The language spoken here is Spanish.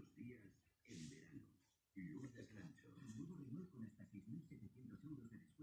los días en verano. Lunes Rancho. Nuevo Renault con hasta 6.700 euros de descuento.